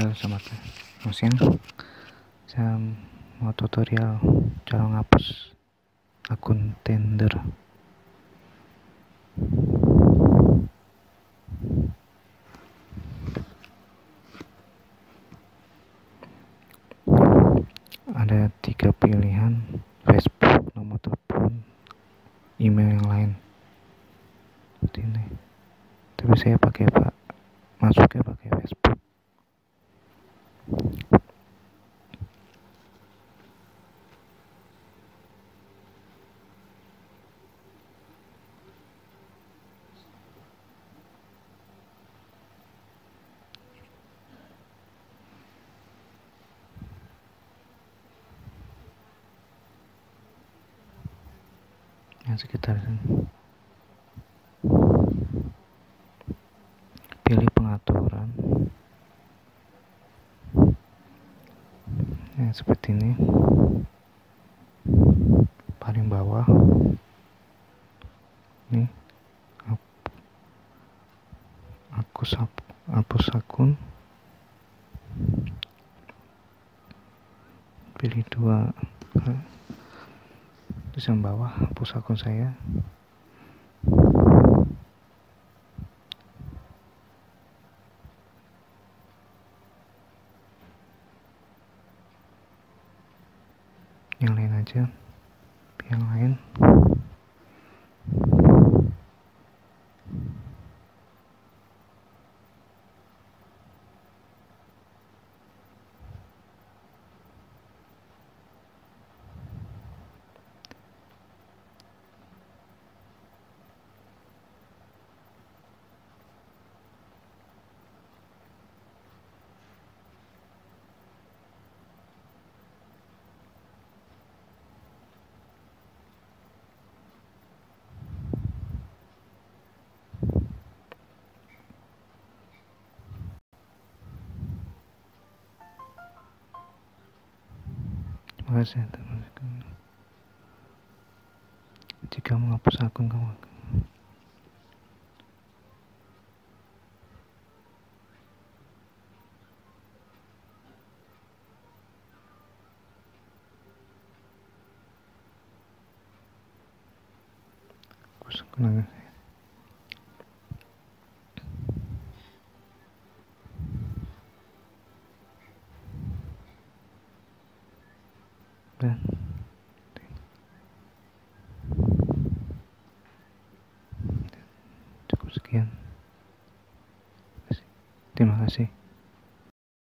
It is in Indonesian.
Halo sobat mesin saya mau tutorial cara ngapus akun tender ada tiga pilihan Facebook nomor telepon email yang lain. Seperti ini. Tapi saya pakai pak masuknya pakai Facebook yang sekitar pilih pengaturan. Ya seperti ini. Paling bawah. Ini. Aku hapus akun. Pilih dua terus yang bawah hapus akun saya. Yang lain aja. Yang lain Terima kasih Jika menghapus akun kamu Kenangan dan cukup sekian. Terima kasih